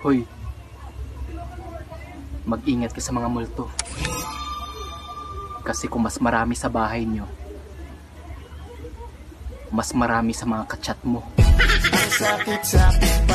Hoy, mag-ingat ka sa mga multo. Kasi kung mas marami sa bahay nyo, mas marami sa mga kachat mo. Sakit-sakit